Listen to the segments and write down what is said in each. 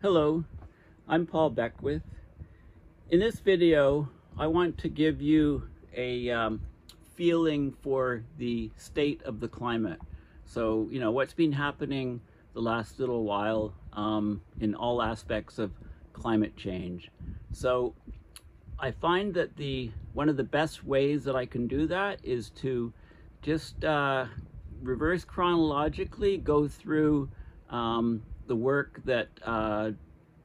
Hello, I'm Paul Beckwith. In this video, I want to give you a um, feeling for the state of the climate. So, you know, what's been happening the last little while um, in all aspects of climate change. So I find that the one of the best ways that I can do that is to just uh, reverse chronologically go through um, the work that uh,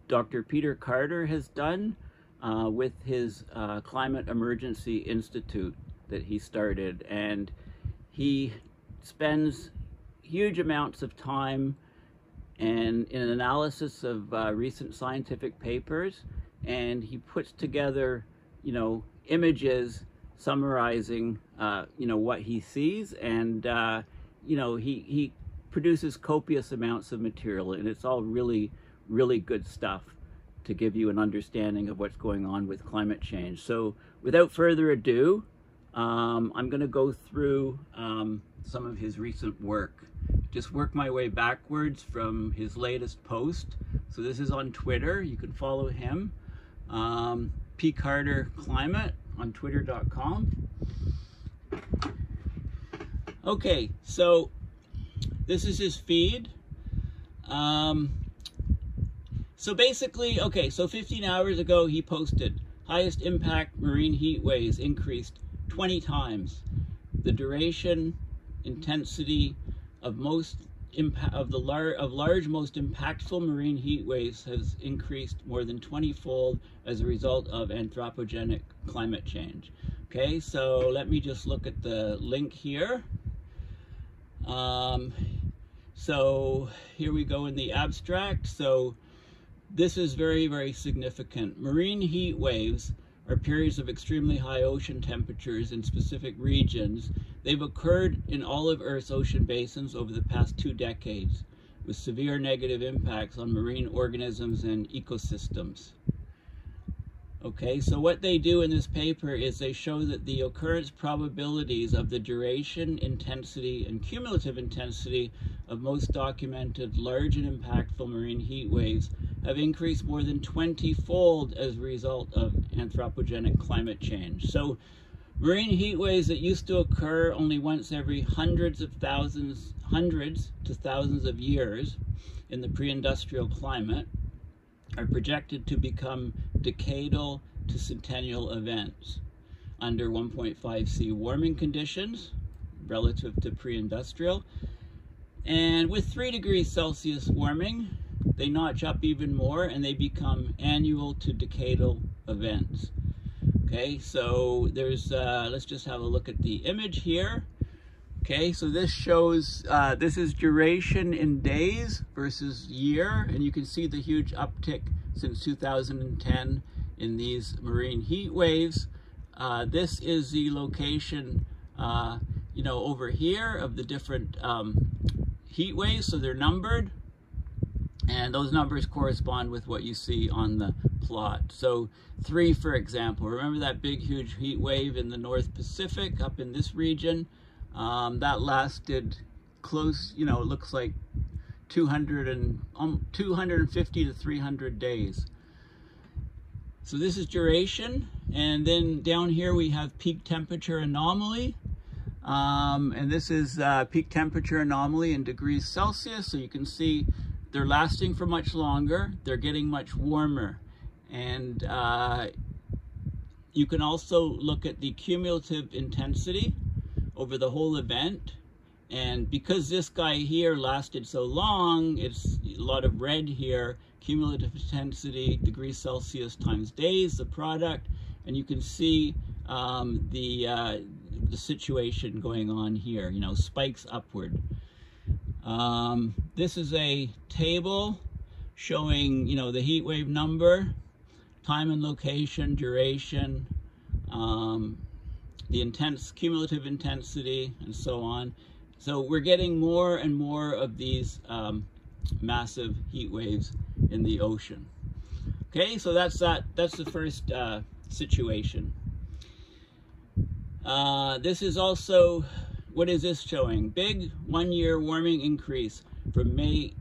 Dr. Peter Carter has done uh, with his uh, Climate Emergency Institute that he started. And he spends huge amounts of time and in an analysis of uh, recent scientific papers, and he puts together, you know, images summarizing, uh, you know, what he sees, and uh, you know, he he produces copious amounts of material, and it's all really, really good stuff to give you an understanding of what's going on with climate change. So without further ado, um, I'm going to go through um, some of his recent work. Just work my way backwards from his latest post. So this is on Twitter. You can follow him. Um, P. Carter Climate on twitter.com. Okay, so this is his feed. Um, so basically, okay, so 15 hours ago he posted, highest impact marine heat waves increased 20 times. The duration, intensity of most impact of the lar of large most impactful marine heat waves has increased more than 20 fold as a result of anthropogenic climate change. Okay, so let me just look at the link here. Um, so here we go in the abstract. So this is very, very significant. Marine heat waves are periods of extremely high ocean temperatures in specific regions. They've occurred in all of Earth's ocean basins over the past two decades with severe negative impacts on marine organisms and ecosystems. Okay, so what they do in this paper is they show that the occurrence probabilities of the duration, intensity, and cumulative intensity of most documented large and impactful marine heat waves have increased more than 20-fold as a result of anthropogenic climate change. So marine heat waves that used to occur only once every hundreds of thousands, hundreds to thousands of years in the pre-industrial climate are projected to become decadal to centennial events under 1.5 C warming conditions relative to pre-industrial. And with 3 degrees Celsius warming, they notch up even more and they become annual to decadal events. Okay, so there's, uh, let's just have a look at the image here. Okay, so this shows, uh, this is duration in days versus year, and you can see the huge uptick since 2010 in these marine heat waves. Uh, this is the location, uh, you know, over here of the different um, heat waves, so they're numbered, and those numbers correspond with what you see on the plot. So three, for example, remember that big, huge heat wave in the North Pacific up in this region? Um, that lasted close, you know, it looks like 200 and, um, 250 to 300 days. So this is duration, and then down here we have peak temperature anomaly. Um, and this is uh, peak temperature anomaly in degrees Celsius. So you can see they're lasting for much longer. They're getting much warmer. And uh, you can also look at the cumulative intensity over the whole event. And because this guy here lasted so long, it's a lot of red here, cumulative intensity, degrees Celsius times days, the product, and you can see um, the, uh, the situation going on here, you know, spikes upward. Um, this is a table showing, you know, the heat wave number, time and location, duration, um, the intense cumulative intensity, and so on. So we're getting more and more of these um, massive heat waves in the ocean. Okay, so that's that. That's the first uh, situation. Uh, this is also, what is this showing? Big one-year warming increase from May,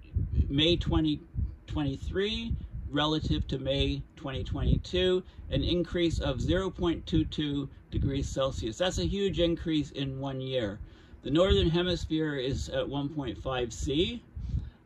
May 2023 relative to May 2022, an increase of 0.22 degrees Celsius. That's a huge increase in one year. The Northern Hemisphere is at 1.5 C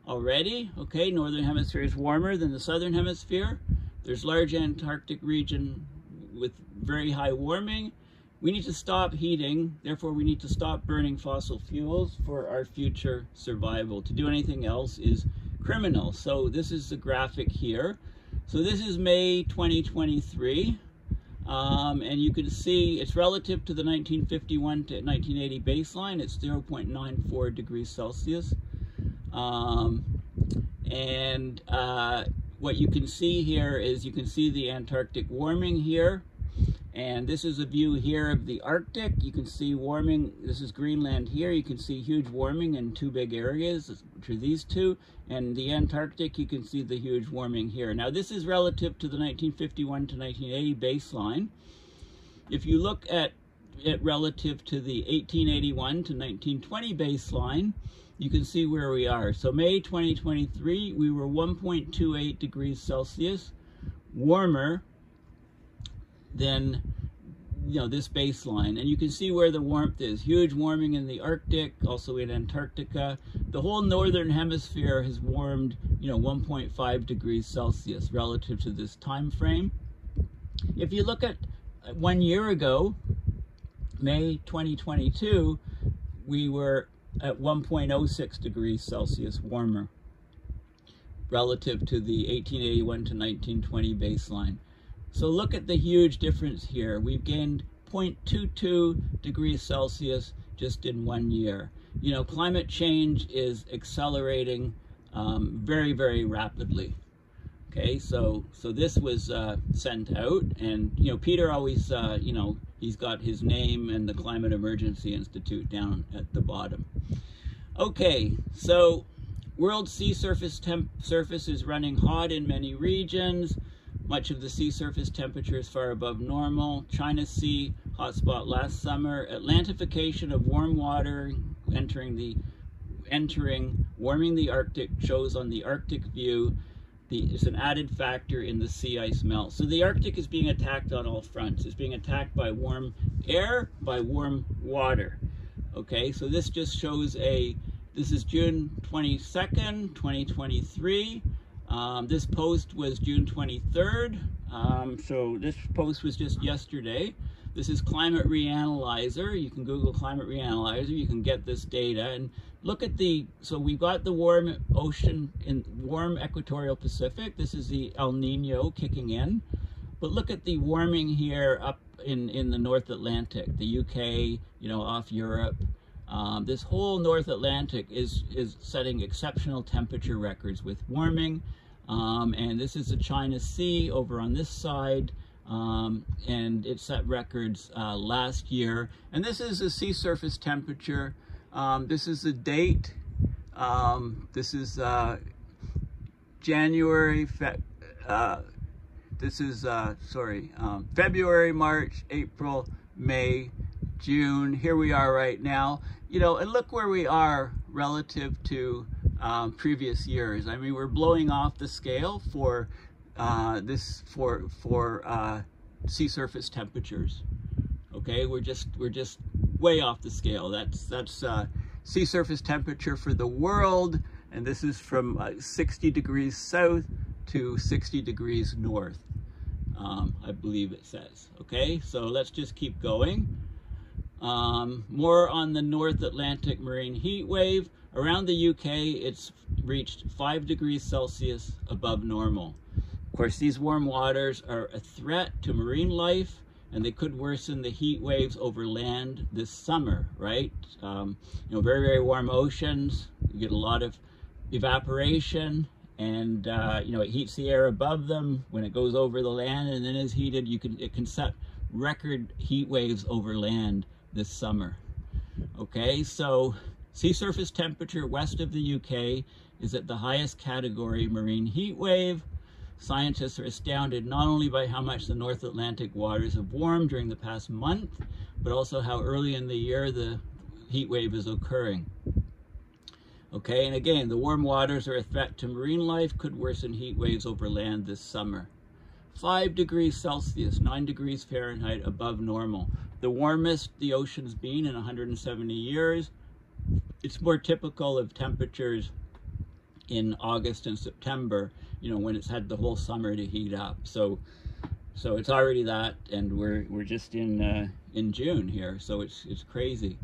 already. Okay, Northern Hemisphere is warmer than the Southern Hemisphere. There's large Antarctic region with very high warming. We need to stop heating, therefore we need to stop burning fossil fuels for our future survival. To do anything else is criminal. So this is the graphic here. So this is May 2023. Um, and you can see it's relative to the 1951 to 1980 baseline. It's 0.94 degrees Celsius. Um, and uh, what you can see here is you can see the Antarctic warming here. And this is a view here of the Arctic. You can see warming, this is Greenland here. You can see huge warming in two big areas, which are these two. And the Antarctic, you can see the huge warming here. Now this is relative to the 1951 to 1980 baseline. If you look at it relative to the 1881 to 1920 baseline, you can see where we are. So May 2023, we were 1.28 degrees Celsius warmer than you know this baseline. And you can see where the warmth is. Huge warming in the arctic also in antarctica. The whole northern hemisphere has warmed you know 1.5 degrees celsius relative to this time frame. If you look at uh, one year ago may 2022 we were at 1.06 degrees celsius warmer relative to the 1881 to 1920 baseline so look at the huge difference here. We've gained 0.22 degrees Celsius just in one year. You know, climate change is accelerating um, very, very rapidly. Okay, so so this was uh, sent out, and you know, Peter always, uh, you know, he's got his name and the Climate Emergency Institute down at the bottom. Okay, so world sea surface temp surface is running hot in many regions. Much of the sea surface temperature is far above normal. China Sea hotspot last summer. Atlantification of warm water entering the entering warming the Arctic shows on the Arctic view the, is an added factor in the sea ice melt. So the Arctic is being attacked on all fronts. It's being attacked by warm air, by warm water. Okay, so this just shows a, this is June 22nd, 2023. Um, this post was June 23rd, um, so this post was just yesterday. This is Climate Reanalyzer. You can Google Climate Reanalyzer. You can get this data and look at the, so we've got the warm ocean in warm equatorial Pacific. This is the El Nino kicking in. But look at the warming here up in, in the North Atlantic, the UK, you know, off Europe. Um, this whole North Atlantic is, is setting exceptional temperature records with warming. Um, and this is the China Sea over on this side. Um, and it set records uh, last year. And this is the sea surface temperature. Um, this is the date. Um, this is uh, January, Fe uh, this is, uh, sorry, um, February, March, April, May, June. Here we are right now you know, and look where we are relative to um, previous years. I mean, we're blowing off the scale for uh, this for for uh, sea surface temperatures. Okay, we're just we're just way off the scale. That's that's uh, sea surface temperature for the world, and this is from uh, 60 degrees south to 60 degrees north. Um, I believe it says. Okay, so let's just keep going. Um, more on the North Atlantic marine heat wave. Around the UK, it's reached 5 degrees Celsius above normal. Of course, these warm waters are a threat to marine life, and they could worsen the heat waves over land this summer, right? Um, you know, very, very warm oceans. You get a lot of evaporation, and uh, you know, it heats the air above them when it goes over the land, and then is heated. You can it can set record heat waves over land this summer. Okay, so sea surface temperature west of the UK is at the highest category marine heat wave. Scientists are astounded not only by how much the North Atlantic waters have warmed during the past month, but also how early in the year the heat wave is occurring. Okay, and again, the warm waters are a threat to marine life, could worsen heat waves over land this summer. 5 degrees Celsius, 9 degrees Fahrenheit above normal. The warmest the ocean's been in 170 years. It's more typical of temperatures in August and September, you know, when it's had the whole summer to heat up. So so it's already that, and we're we're just in uh, in June here, so it's it's crazy.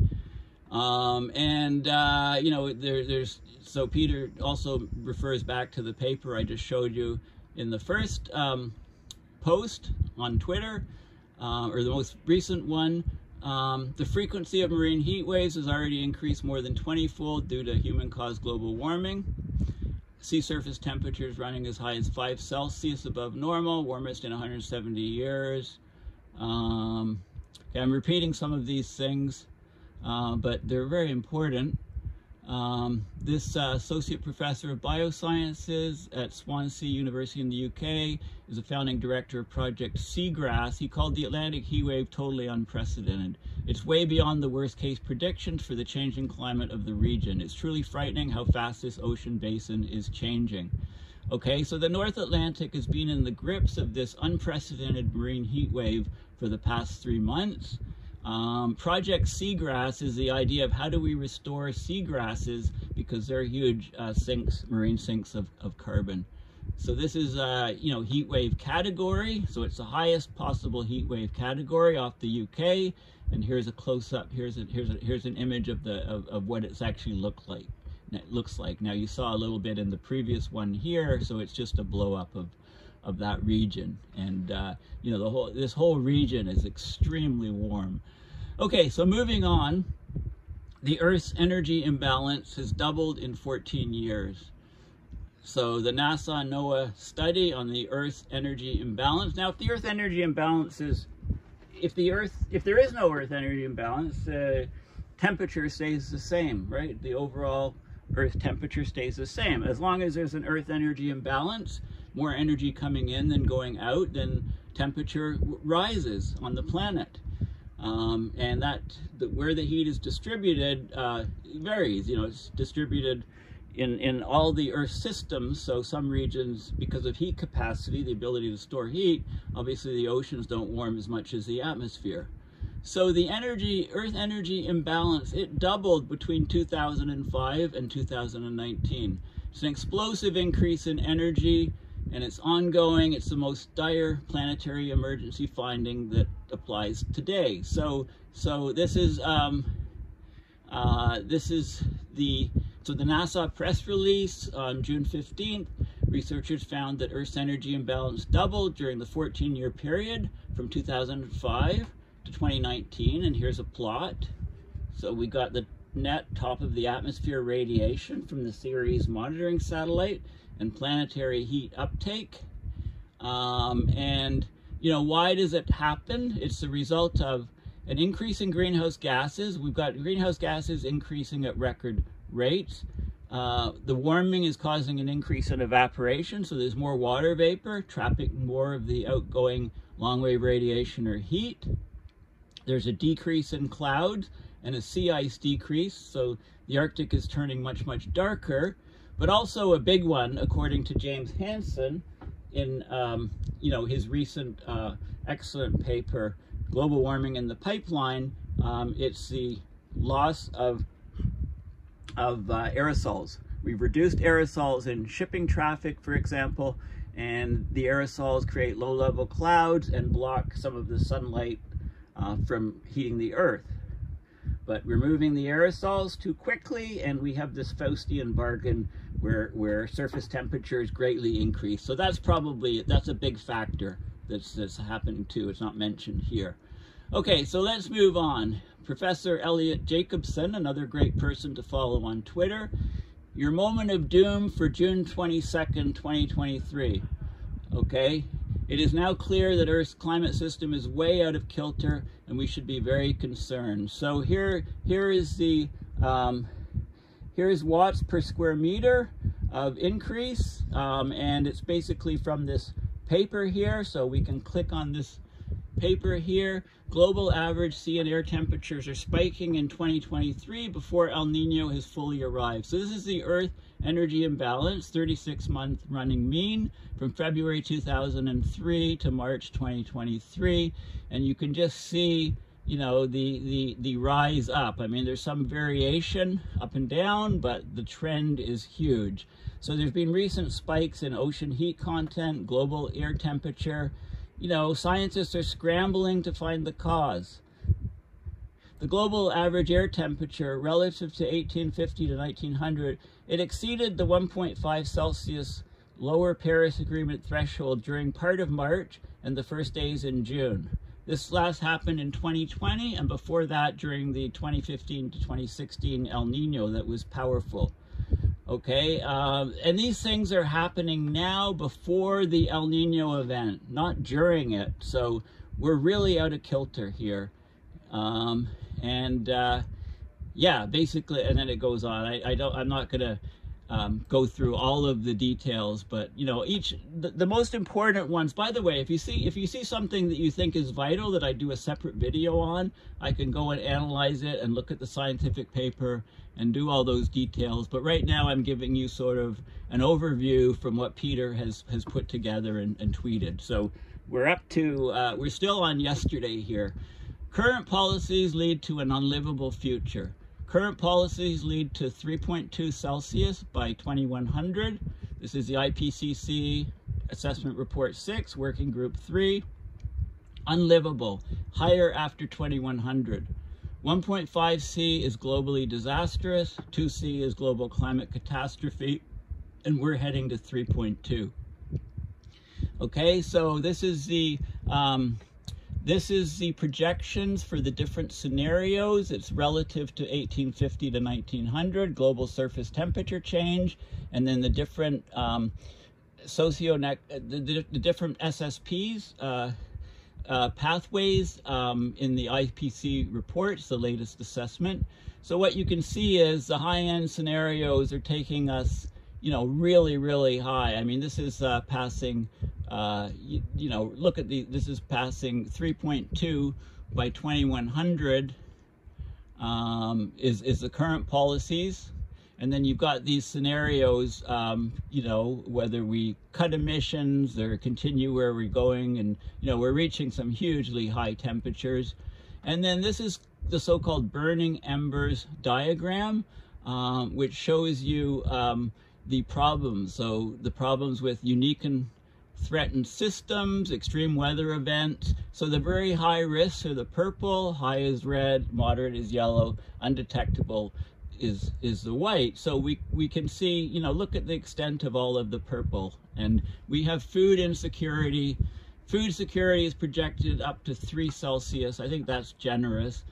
Um, and uh, you know, there, there's so Peter also refers back to the paper I just showed you in the first um, post on Twitter, uh, or the most recent one. Um, the frequency of marine heat waves has already increased more than 20-fold due to human-caused global warming. Sea surface temperatures running as high as 5 Celsius above normal, warmest in 170 years. Um, okay, I'm repeating some of these things, uh, but they're very important. Um, this uh, associate professor of biosciences at Swansea University in the UK is a founding director of Project Seagrass. He called the Atlantic heat wave totally unprecedented. It's way beyond the worst case predictions for the changing climate of the region. It's truly frightening how fast this ocean basin is changing. Okay, so the North Atlantic has been in the grips of this unprecedented marine heat wave for the past three months. Um, Project Seagrass is the idea of how do we restore seagrasses because they're huge uh, sinks, marine sinks of, of carbon. So this is, uh, you know, heat wave category. So it's the highest possible heat wave category off the UK. And here's a close-up. Here's a, here's a, here's an image of the of, of what it's actually looked like. It looks like. Now you saw a little bit in the previous one here, so it's just a blow up of of that region. And, uh, you know, the whole this whole region is extremely warm. Okay, so moving on, the Earth's energy imbalance has doubled in 14 years. So the NASA NOAA study on the Earth's energy imbalance. Now, if the Earth energy imbalance is, if the Earth, if there is no Earth energy imbalance, uh, temperature stays the same, right? The overall Earth temperature stays the same. As long as there's an Earth energy imbalance, more energy coming in than going out, then temperature rises on the planet. Um, and that the, where the heat is distributed uh, varies. You know, it's distributed in, in all the Earth systems. So some regions, because of heat capacity, the ability to store heat, obviously the oceans don't warm as much as the atmosphere. So the energy, Earth energy imbalance, it doubled between 2005 and 2019. It's an explosive increase in energy and it's ongoing. It's the most dire planetary emergency finding that applies today. So, so this is um, uh, this is the so the NASA press release on June 15th. Researchers found that Earth's energy imbalance doubled during the 14-year period from 2005 to 2019, and here's a plot. So we got the net top of the atmosphere radiation from the Ceres monitoring satellite and planetary heat uptake. Um, and, you know, why does it happen? It's the result of an increase in greenhouse gases. We've got greenhouse gases increasing at record rates. Uh, the warming is causing an increase in evaporation, so there's more water vapor, trapping more of the outgoing long-wave radiation or heat. There's a decrease in clouds and a sea ice decrease, so the Arctic is turning much, much darker, but also a big one, according to James Hansen, in um, you know his recent uh, excellent paper, Global Warming in the Pipeline. Um, it's the loss of of uh, aerosols. We've reduced aerosols in shipping traffic, for example, and the aerosols create low-level clouds and block some of the sunlight uh, from heating the earth but removing the aerosols too quickly and we have this Faustian bargain where, where surface temperatures greatly increase. So that's probably, that's a big factor that's, that's happening too. It's not mentioned here. Okay, so let's move on. Professor Eliot Jacobson, another great person to follow on Twitter. Your moment of doom for June 22nd, 2023. Okay, it is now clear that Earth's climate system is way out of kilter and we should be very concerned. So here, here is the, um, here's watts per square meter of increase um, and it's basically from this paper here. So we can click on this paper here. Global average sea and air temperatures are spiking in 2023 before El Nino has fully arrived. So this is the Earth energy imbalance, 36 month running mean from February 2003 to March 2023. And you can just see you know, the, the, the rise up. I mean, there's some variation up and down, but the trend is huge. So there's been recent spikes in ocean heat content, global air temperature. You know, scientists are scrambling to find the cause. The global average air temperature relative to 1850 to 1900, it exceeded the 1.5 Celsius lower Paris Agreement threshold during part of March and the first days in June. This last happened in 2020, and before that, during the 2015 to 2016 El Nino that was powerful. Okay, uh, and these things are happening now before the El Nino event, not during it. So we're really out of kilter here. Um, and uh, yeah, basically, and then it goes on. I, I don't, I'm not gonna um, go through all of the details, but you know, each the, the, most important ones. By the way, if you see if you see something that you think is vital that I do a separate video on, I can go and analyze it and look at the scientific paper and do all those details. But right now, I'm giving you sort of an overview from what Peter has has put together and, and tweeted. So we're up to uh, we're still on yesterday here. Current policies lead to an unlivable future. Current policies lead to 3.2 Celsius by 2100. This is the IPCC Assessment Report 6, Working Group 3. Unlivable, higher after 2100. 1.5 C is globally disastrous, 2 C is global climate catastrophe, and we're heading to 3.2. Okay, so this is the um, this is the projections for the different scenarios. It's relative to 1850 to 1900, global surface temperature change, and then the different um, socio the, the, different SSPs, uh, uh, pathways um, in the IPC reports, the latest assessment. So what you can see is the high-end scenarios are taking us, you know, really, really high. I mean, this is uh, passing uh, you, you, know, look at the, this is passing 3.2 by 2100 um, is, is the current policies. And then you've got these scenarios, um, you know, whether we cut emissions or continue where we're going and, you know, we're reaching some hugely high temperatures. And then this is the so-called burning embers diagram, um, which shows you um, the problems. So the problems with unique and threatened systems, extreme weather events. So the very high risks are the purple, high is red, moderate is yellow, undetectable is is the white. So we, we can see, you know, look at the extent of all of the purple. And we have food insecurity. Food security is projected up to 3 Celsius. I think that's generous.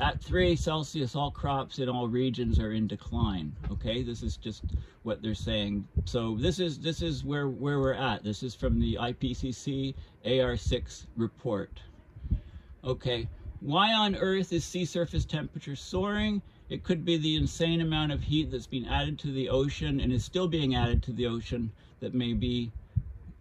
At 3 Celsius, all crops in all regions are in decline. Okay, this is just what they're saying. So this is this is where where we're at. This is from the IPCC AR6 report. Okay, why on earth is sea surface temperature soaring? It could be the insane amount of heat that's been added to the ocean and is still being added to the ocean that maybe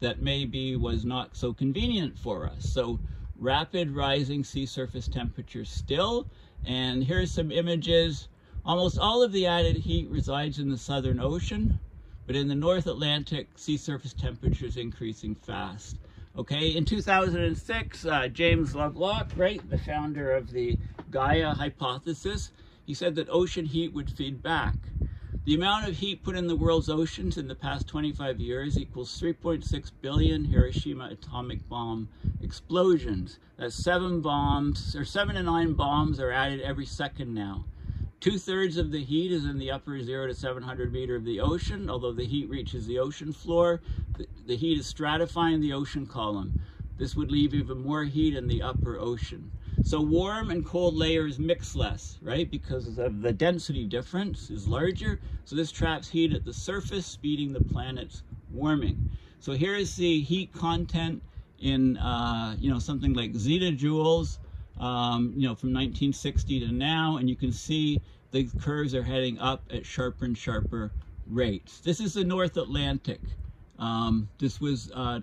that maybe was not so convenient for us. So rapid rising sea surface temperatures still. And here's some images. Almost all of the added heat resides in the Southern Ocean, but in the North Atlantic, sea surface temperatures increasing fast. Okay, in 2006, uh, James Lovelock, right, the founder of the Gaia hypothesis, he said that ocean heat would feed back. The amount of heat put in the world's oceans in the past 25 years equals 3.6 billion Hiroshima atomic bomb explosions. That's seven bombs, or seven to nine bombs are added every second now. Two thirds of the heat is in the upper zero to 700 meter of the ocean. Although the heat reaches the ocean floor, the, the heat is stratifying the ocean column. This would leave even more heat in the upper ocean. So warm and cold layers mix less, right? Because of the density difference is larger. So this traps heat at the surface, speeding the planet's warming. So here is the heat content in, uh, you know, something like zettajoules, um, you know, from 1960 to now. And you can see the curves are heading up at sharper and sharper rates. This is the North Atlantic. Um, this was uh,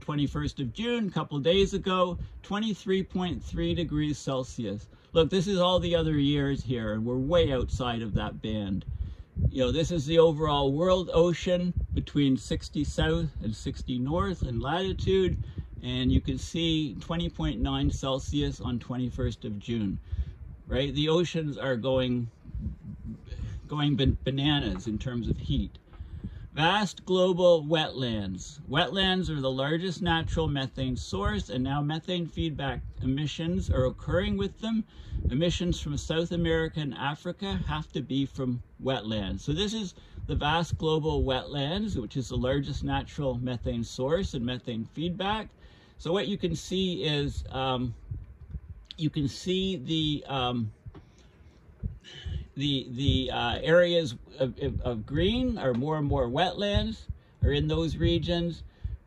21st of June, a couple days ago, 23.3 degrees Celsius. Look, this is all the other years here, and we're way outside of that band. You know, this is the overall world ocean between 60 south and 60 north in latitude, and you can see 20.9 Celsius on 21st of June, right? The oceans are going, going bananas in terms of heat. Vast global wetlands. Wetlands are the largest natural methane source and now methane feedback emissions are occurring with them. Emissions from South America and Africa have to be from wetlands. So this is the vast global wetlands, which is the largest natural methane source and methane feedback. So what you can see is, um, you can see the, um, the, the uh, areas of, of, green are more and more wetlands are in those regions.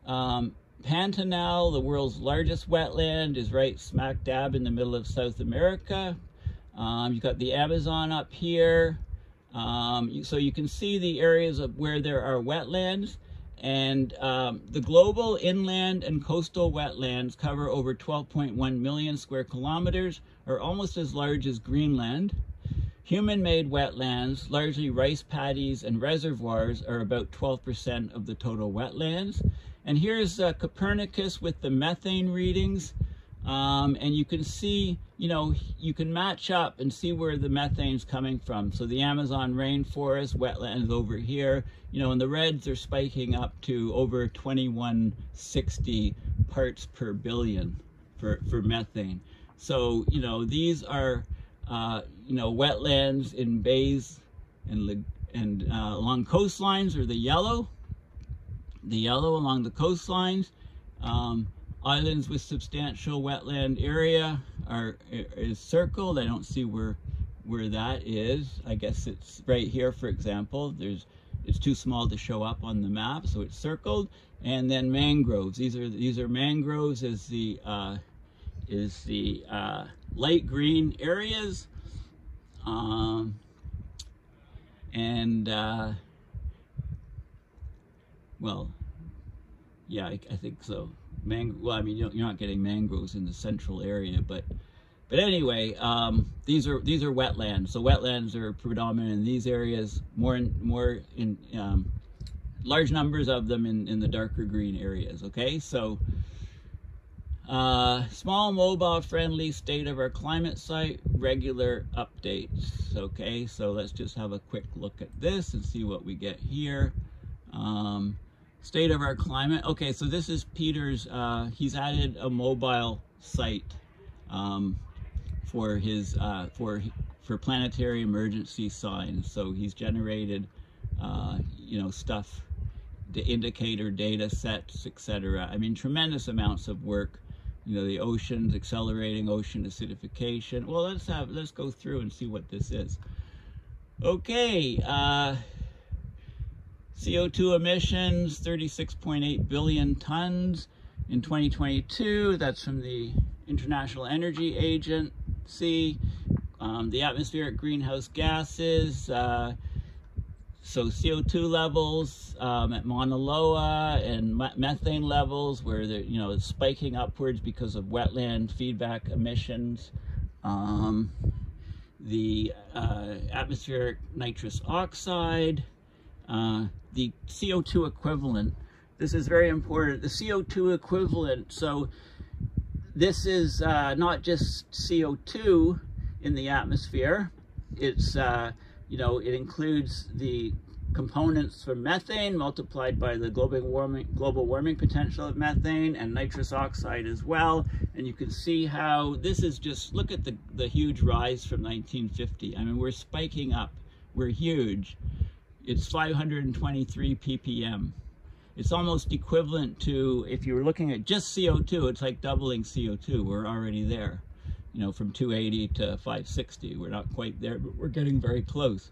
Um, Pantanal, the world's largest wetland, is right smack dab in the middle of South America. Um, you've got the Amazon up here. Um, so you can see the areas of where there are wetlands. And um, the global inland and coastal wetlands cover over 12.1 million square kilometers, or almost as large as Greenland. Human-made wetlands, largely rice paddies and reservoirs, are about 12% of the total wetlands. And here's uh, Copernicus with the methane readings. Um, and you can see, you know, you can match up and see where the methane's coming from. So the Amazon rainforest, wetlands over here, you know, and the reds are spiking up to over 2160 parts per billion for, for methane. So, you know, these are uh, you know, wetlands in bays and, and uh, along coastlines are the yellow. The yellow along the coastlines. Um, islands with substantial wetland area are is circled. I don't see where where that is. I guess it's right here, for example. There's it's too small to show up on the map, so it's circled. And then mangroves. These are these are mangroves as the uh, is the uh, light green areas. Um, and, uh, well, yeah, I, I, think so. Mang well, I mean, you're not getting mangroves in the central area, but but anyway, um, these are these are wetlands. So wetlands are predominant in these areas. More in, more in um, large numbers of them in in the darker green areas. Okay, so uh, small mobile friendly state of our climate site, regular updates. Okay, so let's just have a quick look at this and see what we get here. Um, state of our climate. Okay, so this is Peter's, uh, he's added a mobile site um, for his, uh, for, for planetary emergency signs. So he's generated, uh, you know, stuff, the indicator data sets, etc. I mean, tremendous amounts of work you know, the oceans, accelerating ocean acidification. Well, let's have, let's go through and see what this is. Okay, uh, CO2 emissions, 36.8 billion tons in 2022. That's from the International Energy Agency. Um, the atmospheric greenhouse gases, uh, so CO2 levels um, at Mauna Loa and methane levels where they're, you know, spiking upwards because of wetland feedback emissions. Um, the uh, atmospheric nitrous oxide, uh, the CO2 equivalent. This is very important. The CO2 equivalent, so this is uh, not just CO2 in the atmosphere, it's uh, you know, it includes the components for methane multiplied by the global warming, global warming potential of methane and nitrous oxide as well. And you can see how this is just, look at the, the huge rise from 1950. I mean, we're spiking up. We're huge. It's 523 ppm. It's almost equivalent to, if you were looking at just CO2, it's like doubling CO2. We're already there you know, from 280 to 560. We're not quite there, but we're getting very close.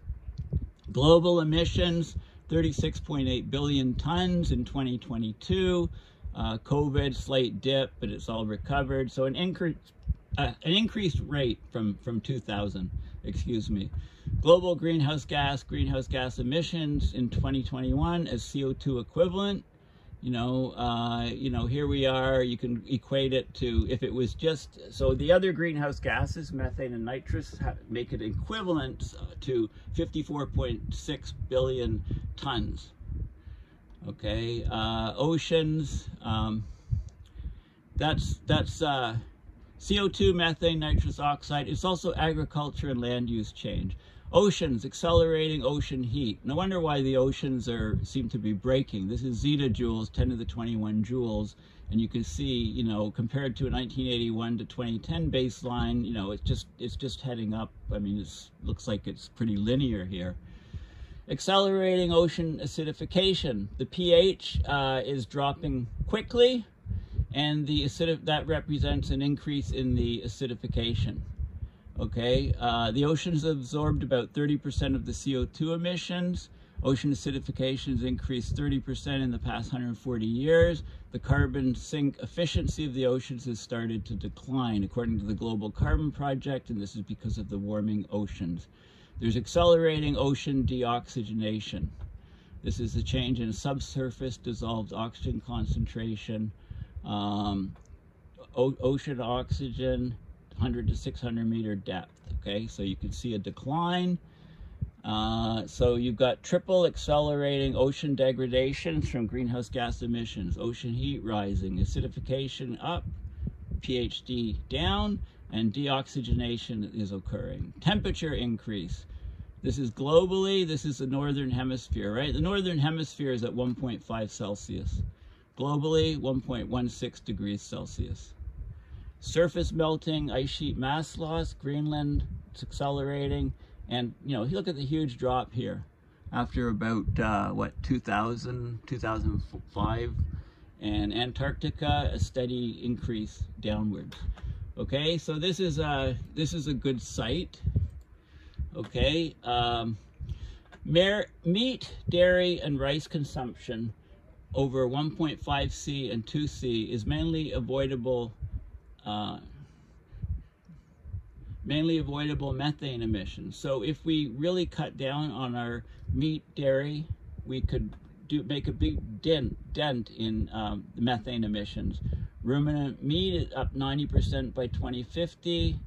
Global emissions, 36.8 billion tons in 2022. Uh, COVID, slight dip, but it's all recovered. So an increase, uh, an increased rate from, from 2000, excuse me. Global greenhouse gas, greenhouse gas emissions in 2021 as CO2 equivalent, you know, uh, you know, here we are, you can equate it to, if it was just, so the other greenhouse gases, methane and nitrous, make it equivalent to 54.6 billion tons. Okay, uh, oceans, um, that's, that's uh, CO2, methane, nitrous oxide. It's also agriculture and land use change. Oceans, accelerating ocean heat. No wonder why the oceans are seem to be breaking. This is zetta joules, 10 to the 21 joules. And you can see, you know, compared to a 1981 to 2010 baseline, you know, it's just it's just heading up. I mean, it looks like it's pretty linear here. Accelerating ocean acidification. The pH uh, is dropping quickly, and the acidif that represents an increase in the acidification. Okay, uh, the oceans absorbed about 30% of the CO2 emissions. Ocean acidification has increased 30% in the past 140 years. The carbon sink efficiency of the oceans has started to decline, according to the Global Carbon Project, and this is because of the warming oceans. There's accelerating ocean deoxygenation. This is a change in subsurface dissolved oxygen concentration, um, ocean oxygen, 100 to 600 meter depth. Okay, so you can see a decline. Uh, so you've got triple accelerating ocean degradations from greenhouse gas emissions, ocean heat rising, acidification up, pH down, and deoxygenation is occurring. Temperature increase. This is globally, this is the northern hemisphere, right? The northern hemisphere is at 1.5 Celsius. Globally, 1.16 degrees Celsius. Surface melting, ice sheet mass loss, Greenland, it's accelerating. And, you know, look at the huge drop here after about, uh, what, 2000, 2005. And Antarctica, a steady increase downwards. Okay, so this is a, this is a good site. Okay, um, meat, dairy, and rice consumption over 1.5C and 2C is mainly avoidable uh, mainly avoidable methane emissions. So if we really cut down on our meat, dairy, we could do make a big dent, dent in um, methane emissions. Ruminant meat is up 90% by 2050.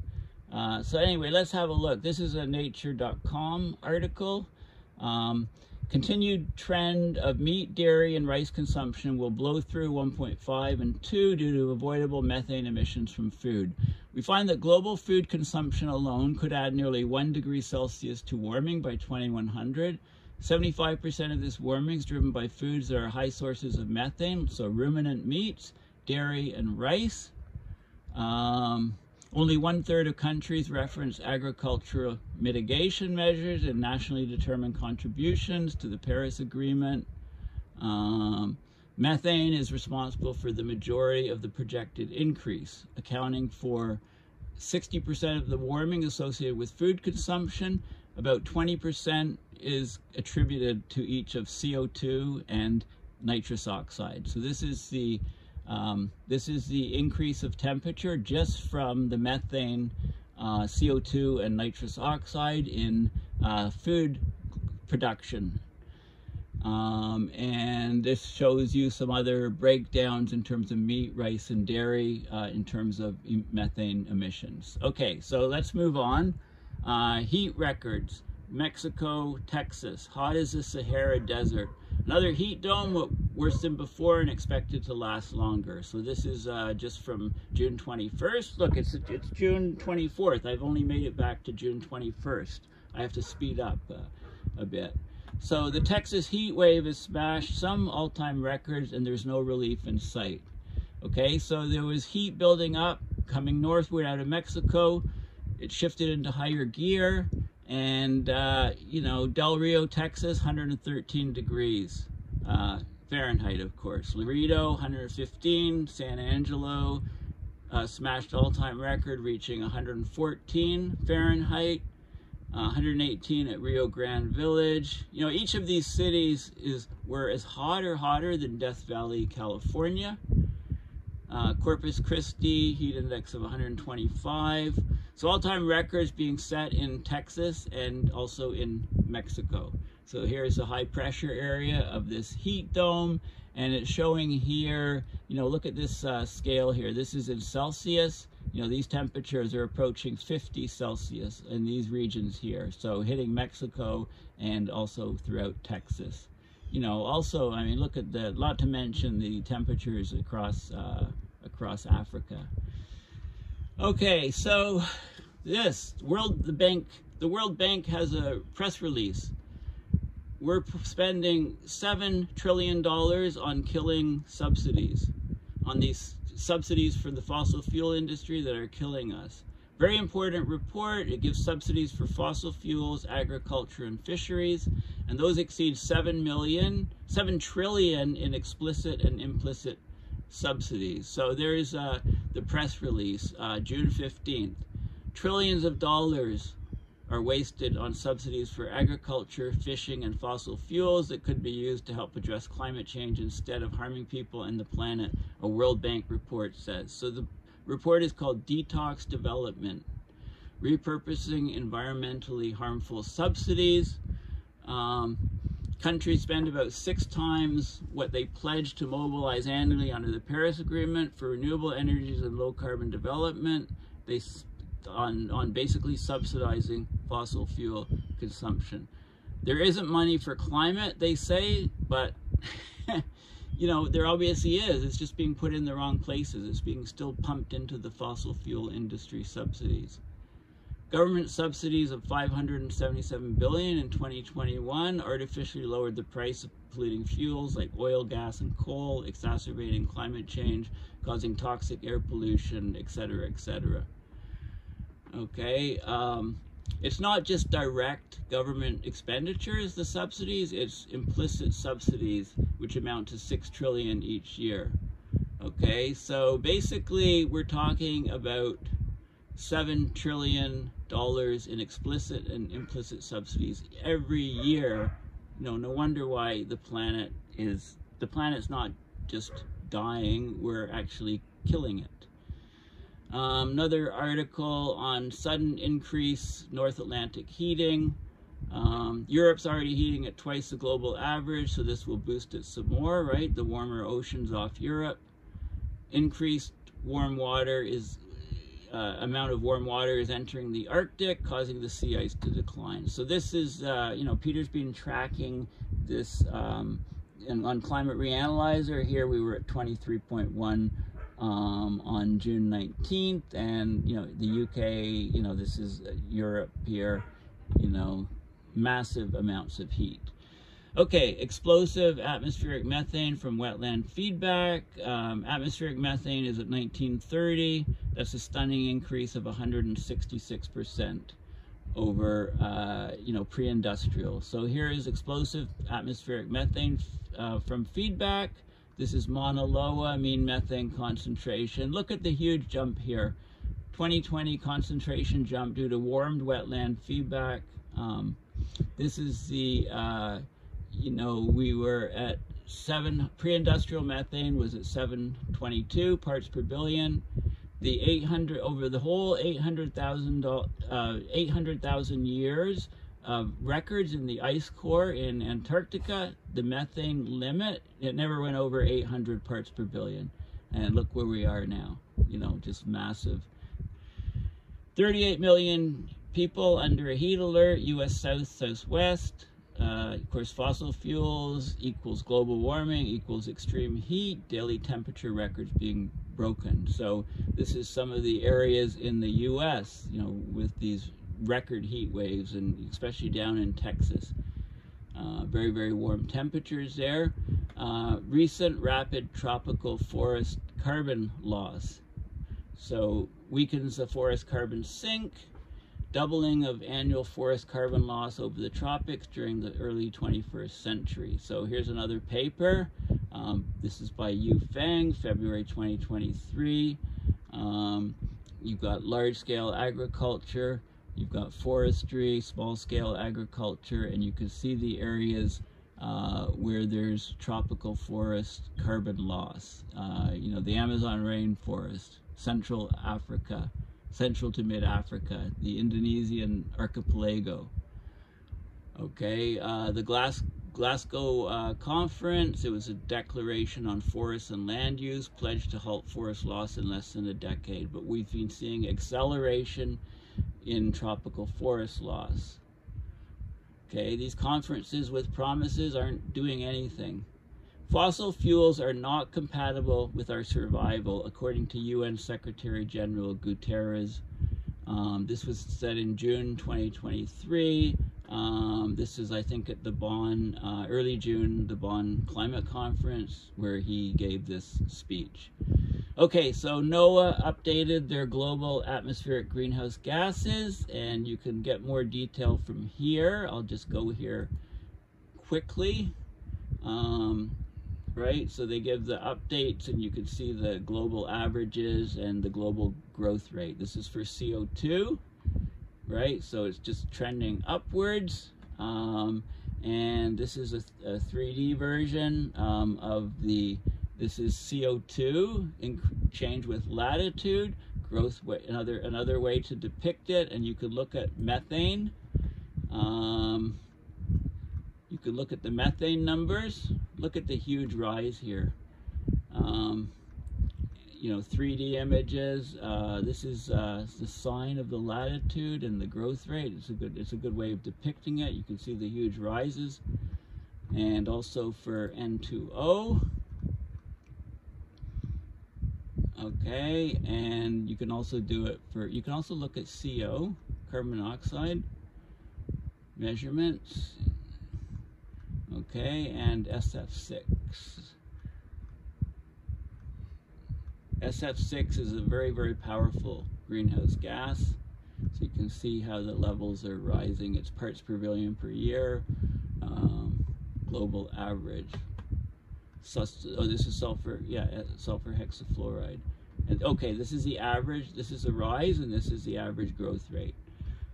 Uh, so anyway, let's have a look. This is a nature.com article. Um, Continued trend of meat, dairy, and rice consumption will blow through 1.5 and 2 due to avoidable methane emissions from food. We find that global food consumption alone could add nearly 1 degree Celsius to warming by 2100. 75% of this warming is driven by foods that are high sources of methane, so ruminant meats, dairy, and rice. Um, only one third of countries reference agricultural mitigation measures and nationally determined contributions to the Paris Agreement. Um, methane is responsible for the majority of the projected increase, accounting for 60% of the warming associated with food consumption. About 20% is attributed to each of CO2 and nitrous oxide. So this is the um, this is the increase of temperature just from the methane, uh, CO2, and nitrous oxide in uh, food production. Um, and this shows you some other breakdowns in terms of meat, rice, and dairy uh, in terms of methane emissions. Okay, so let's move on. Uh, heat records. Mexico, Texas, hot as the Sahara Desert. Another heat dome, worse than before and expected to last longer. So this is uh, just from June 21st. Look, it's, it's June 24th. I've only made it back to June 21st. I have to speed up uh, a bit. So the Texas heat wave has smashed some all-time records and there's no relief in sight. Okay, so there was heat building up coming northward out of Mexico. It shifted into higher gear and uh, you know Del Rio, Texas, 113 degrees uh, Fahrenheit, of course. Laredo, 115. San Angelo uh, smashed all-time record, reaching 114 Fahrenheit. 118 at Rio Grande Village. You know, each of these cities is were as hot or hotter than Death Valley, California. Uh, Corpus Christi, heat index of 125. So all-time records being set in Texas and also in Mexico. So here's a high pressure area of this heat dome and it's showing here, you know, look at this uh, scale here. This is in Celsius. You know, these temperatures are approaching 50 Celsius in these regions here. So hitting Mexico and also throughout Texas. You know, also, I mean, look at the, lot to mention the temperatures across, uh, across Africa. Okay, so this World the Bank the World Bank has a press release. We're spending seven trillion dollars on killing subsidies, on these subsidies for the fossil fuel industry that are killing us. Very important report. It gives subsidies for fossil fuels, agriculture, and fisheries, and those exceed 7 million, 7 trillion in explicit and implicit subsidies. So there's uh, the press release, uh, June 15th. Trillions of dollars are wasted on subsidies for agriculture, fishing, and fossil fuels that could be used to help address climate change instead of harming people and the planet, a World Bank report says. So the report is called Detox Development, Repurposing Environmentally Harmful Subsidies. Um, Countries spend about six times what they pledge to mobilize annually under the Paris Agreement for renewable energies and low carbon development. They on on basically subsidizing fossil fuel consumption. There isn't money for climate, they say, but you know, there obviously is. It's just being put in the wrong places. It's being still pumped into the fossil fuel industry subsidies. Government subsidies of 577 billion in 2021 artificially lowered the price of polluting fuels like oil, gas, and coal, exacerbating climate change, causing toxic air pollution, etc., etc. Okay, um, it's not just direct government expenditures, the subsidies, it's implicit subsidies, which amount to 6 trillion each year. Okay, so basically we're talking about 7 trillion dollars in explicit and implicit subsidies every year. Know, no wonder why the planet is, the planet's not just dying, we're actually killing it. Um, another article on sudden increase North Atlantic heating. Um, Europe's already heating at twice the global average, so this will boost it some more, right? The warmer oceans off Europe. Increased warm water is uh, amount of warm water is entering the Arctic, causing the sea ice to decline. So this is, uh, you know, Peter's been tracking this um, on Climate Reanalyzer. Here we were at 23.1 um, on June 19th, and, you know, the UK, you know, this is Europe here, you know, massive amounts of heat. Okay, explosive atmospheric methane from wetland feedback. Um, atmospheric methane is at 1930. That's a stunning increase of 166% over, uh, you know, pre-industrial. So here is explosive atmospheric methane uh, from feedback. This is Mauna Loa, mean methane concentration. Look at the huge jump here. 2020 concentration jump due to warmed wetland feedback. Um, this is the uh, you know, we were at seven, pre-industrial methane was at 722 parts per billion. The 800, over the whole 800,000 uh, 800,000 years of records in the ice core in Antarctica, the methane limit, it never went over 800 parts per billion. And look where we are now, you know, just massive. 38 million people under a heat alert, US South, Southwest. Uh, of course, fossil fuels equals global warming equals extreme heat, daily temperature records being broken. So this is some of the areas in the U.S., you know, with these record heat waves, and especially down in Texas. Uh, very, very warm temperatures there. Uh, recent rapid tropical forest carbon loss. So weakens the forest carbon sink, doubling of annual forest carbon loss over the tropics during the early 21st century. So here's another paper. Um, this is by Yu Feng, February 2023. Um, you've got large-scale agriculture, you've got forestry, small-scale agriculture, and you can see the areas uh, where there's tropical forest carbon loss. Uh, you know, the Amazon rainforest, Central Africa, central to mid-Africa, the Indonesian archipelago. Okay, uh, the Glas Glasgow uh, conference, it was a declaration on forests and land use, pledged to halt forest loss in less than a decade, but we've been seeing acceleration in tropical forest loss. Okay, these conferences with promises aren't doing anything. Fossil fuels are not compatible with our survival, according to UN Secretary General Guterres. Um, this was said in June 2023. Um, this is, I think, at the Bonn, uh, early June, the Bonn Climate Conference, where he gave this speech. Okay, so NOAA updated their global atmospheric greenhouse gases, and you can get more detail from here. I'll just go here quickly. Um, right? So they give the updates and you can see the global averages and the global growth rate. This is for CO2, right? So it's just trending upwards. Um, and this is a, a 3D version um, of the, this is CO2 in change with latitude, growth, way, another, another way to depict it. And you could look at methane. Um, you could look at the methane numbers. Look at the huge rise here. Um, you know, 3D images. Uh, this is uh, the sign of the latitude and the growth rate. It's a good, it's a good way of depicting it. You can see the huge rises. And also for N2O. Okay, and you can also do it for, you can also look at CO, carbon monoxide measurements okay, and SF6. SF6 is a very, very powerful greenhouse gas. So you can see how the levels are rising. It's parts per billion per year, um, global average. Sus oh, this is sulfur, yeah, uh, sulfur hexafluoride. And okay, this is the average, this is the rise, and this is the average growth rate.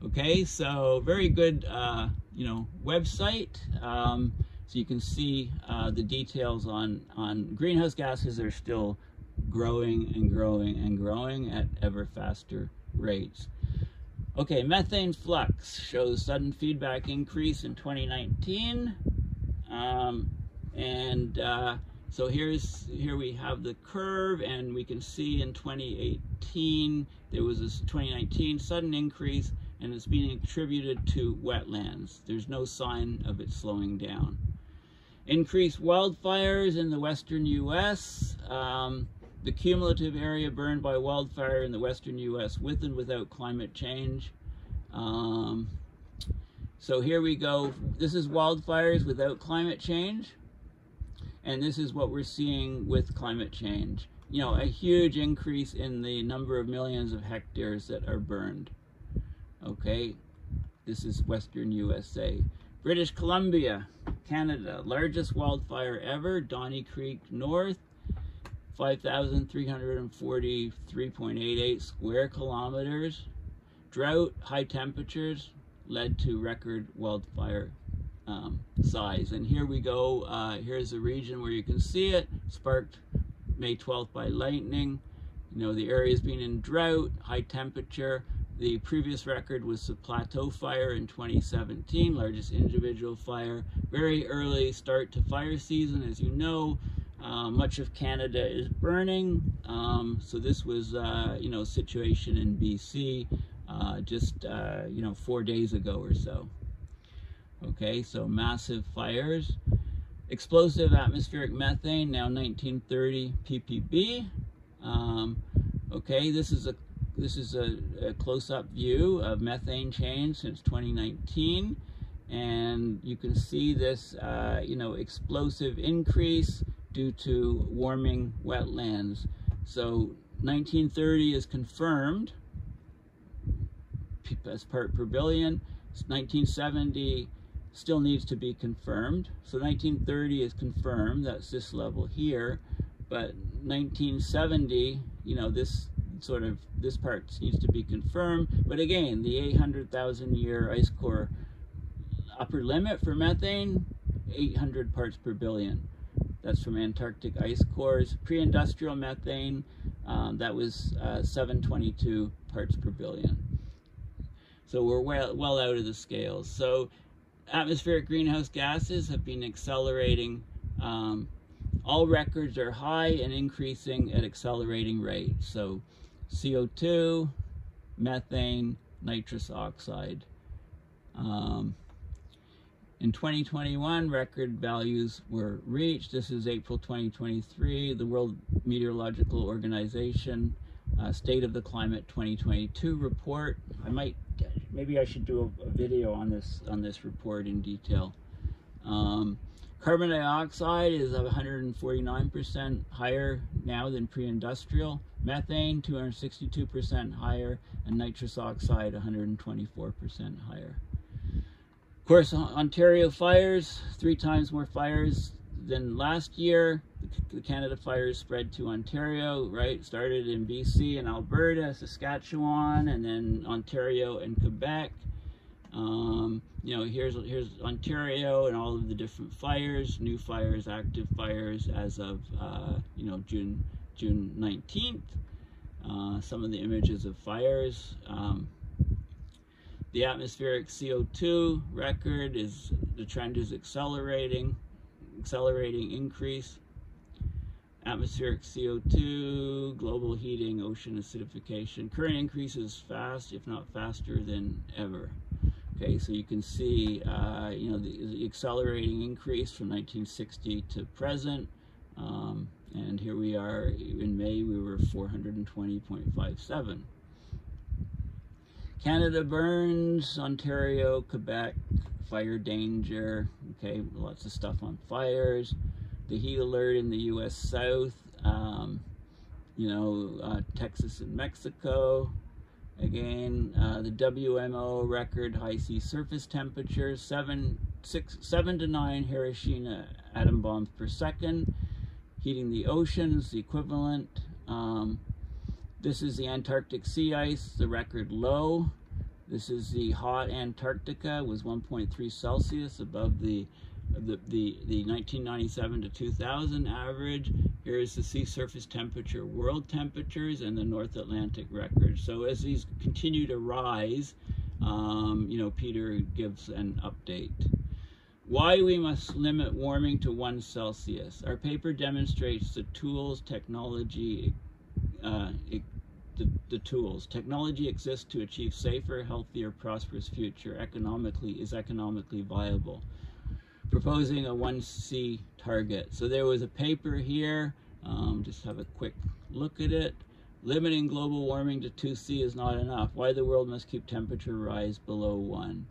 Okay, so very good, uh, you know, website. Um, so you can see uh, the details on, on greenhouse gases are still growing and growing and growing at ever faster rates. Okay, methane flux shows sudden feedback increase in 2019. Um, and uh, so here's here we have the curve and we can see in 2018 there was this 2019 sudden increase and it's being attributed to wetlands. There's no sign of it slowing down. Increased wildfires in the western U.S. Um, the cumulative area burned by wildfire in the western U.S. with and without climate change. Um, so here we go. This is wildfires without climate change. And this is what we're seeing with climate change. You know, a huge increase in the number of millions of hectares that are burned. Okay, this is Western USA. British Columbia, Canada, largest wildfire ever, Donnie Creek North, 5,343.88 square kilometers. Drought, high temperatures led to record wildfire um, size. And here we go. Uh, here's a region where you can see it, sparked May 12th by lightning. You know, the area has been in drought, high temperature, the previous record was the Plateau Fire in 2017, largest individual fire. Very early start to fire season, as you know. Uh, much of Canada is burning. Um, so this was, uh, you know, situation in BC uh, just, uh, you know, four days ago or so. Okay, so massive fires. Explosive atmospheric methane, now 1930 ppb. Um, okay, this is a this is a, a close-up view of methane change since 2019 and you can see this uh, you know explosive increase due to warming wetlands so 1930 is confirmed as part per billion 1970 still needs to be confirmed so 1930 is confirmed that's this level here but 1970 you know this sort of, this part needs to be confirmed. But again, the 800,000 year ice core upper limit for methane, 800 parts per billion. That's from Antarctic ice cores. Pre-industrial methane, um, that was uh, 722 parts per billion. So we're well, well out of the scales. So atmospheric greenhouse gases have been accelerating. Um, all records are high and increasing at accelerating rates. So CO2, methane, nitrous oxide. Um, in 2021, record values were reached. This is April 2023. The World Meteorological Organization uh, State of the Climate 2022 report. I might, maybe I should do a, a video on this on this report in detail. Um, carbon dioxide is 149% higher now than pre-industrial. Methane 262% higher, and nitrous oxide 124% higher. Of course, Ontario fires, three times more fires than last year. The Canada fires spread to Ontario, right? Started in BC and Alberta, Saskatchewan, and then Ontario and Quebec. Um, you know, here's here's Ontario and all of the different fires, new fires, active fires as of uh, you know June June 19th. Uh, some of the images of fires. Um, the atmospheric CO2 record is, the trend is accelerating, accelerating increase. Atmospheric CO2, global heating, ocean acidification. Current increase is fast, if not faster than ever. Okay, so you can see, uh, you know, the, the, accelerating increase from 1960 to present. Um, and here we are in May, we were 420.57. Canada burns, Ontario, Quebec, fire danger, okay, lots of stuff on fires. The heat alert in the U.S. South, um, you know, uh, Texas and Mexico. Again, uh, the WMO record high sea surface temperatures, seven, six, seven to nine Hiroshima atom bombs per second. Heating the oceans, the equivalent. Um, this is the Antarctic sea ice, the record low. This is the hot Antarctica, was 1.3 Celsius above the, the, the, the 1997 to 2000 average. Here is the sea surface temperature, world temperatures, and the North Atlantic record. So as these continue to rise, um, you know, Peter gives an update. Why we must limit warming to 1 Celsius. Our paper demonstrates the tools, technology, uh, the, the tools. Technology exists to achieve safer, healthier, prosperous future economically is economically viable. Proposing a 1C target. So there was a paper here, um, just have a quick look at it. Limiting global warming to 2C is not enough. Why the world must keep temperature rise below 1.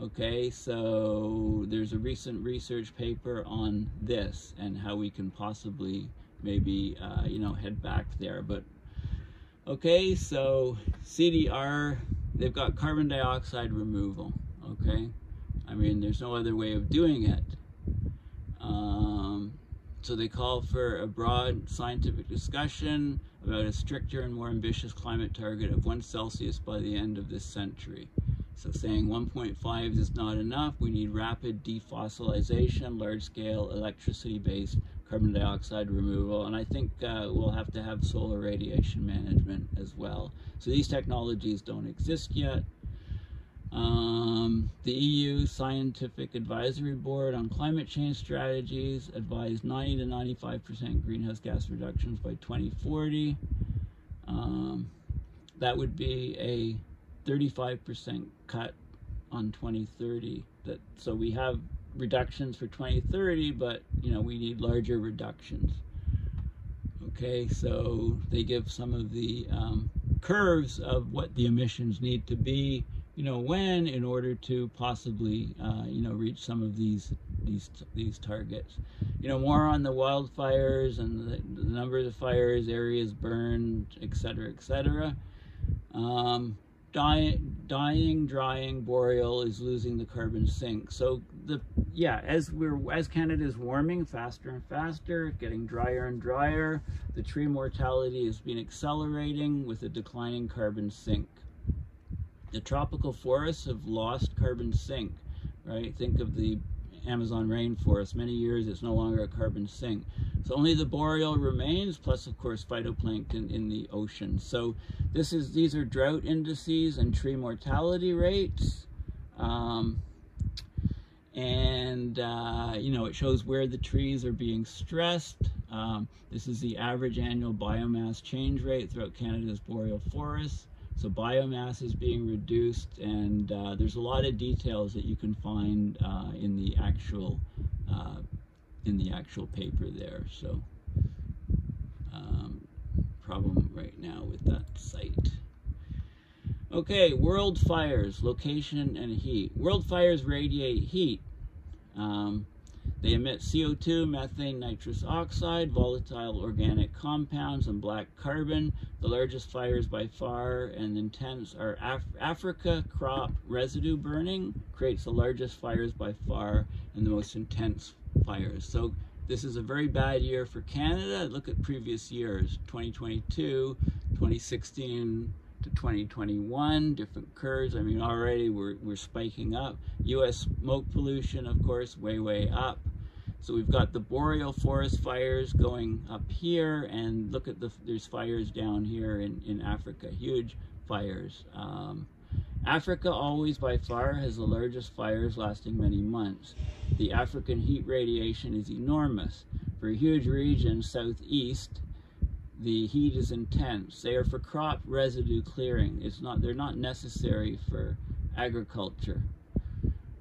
Okay, so there's a recent research paper on this and how we can possibly maybe, uh, you know, head back there. But Okay, so CDR, they've got carbon dioxide removal, okay? I mean, there's no other way of doing it. Um, so they call for a broad scientific discussion about a stricter and more ambitious climate target of 1 Celsius by the end of this century. So saying 1.5 is not enough, we need rapid defossilization, large-scale electricity-based carbon dioxide removal, and I think uh, we'll have to have solar radiation management as well. So these technologies don't exist yet. Um, the EU Scientific Advisory Board on Climate Change Strategies advised 90 to 95% greenhouse gas reductions by 2040. Um, that would be a 35% cut on 2030. That so we have reductions for 2030, but you know we need larger reductions. Okay, so they give some of the um, curves of what the emissions need to be, you know, when in order to possibly, uh, you know, reach some of these these these targets. You know, more on the wildfires and the, the number of fires, areas burned, etc., etc. Um, dying, dying, drying boreal is losing the carbon sink. So the yeah, as we're as Canada is warming faster and faster, getting drier and drier, the tree mortality has been accelerating with a declining carbon sink. The tropical forests have lost carbon sink, right? Think of the Amazon rainforest. Many years it's no longer a carbon sink. So only the boreal remains, plus of course phytoplankton in the ocean. So this is these are drought indices and tree mortality rates. Um, and uh, you know it shows where the trees are being stressed. Um, this is the average annual biomass change rate throughout Canada's boreal forests. So biomass is being reduced, and uh, there's a lot of details that you can find uh, in the actual uh, in the actual paper there. So um, problem right now with that site. Okay, world fires, location and heat. World fires radiate heat. Um, they emit CO2, methane, nitrous oxide, volatile organic compounds, and black carbon. The largest fires by far and intense are Af Africa crop residue burning, creates the largest fires by far and the most intense fires. So this is a very bad year for Canada. Look at previous years, 2022, 2016, to 2021, different curves. I mean, already we're, we're spiking up. U.S. smoke pollution, of course, way, way up. So we've got the boreal forest fires going up here, and look at the, there's fires down here in, in Africa, huge fires. Um, Africa always by far has the largest fires lasting many months. The African heat radiation is enormous. For a huge region southeast, the heat is intense. They are for crop residue clearing. It's not, they're not necessary for agriculture.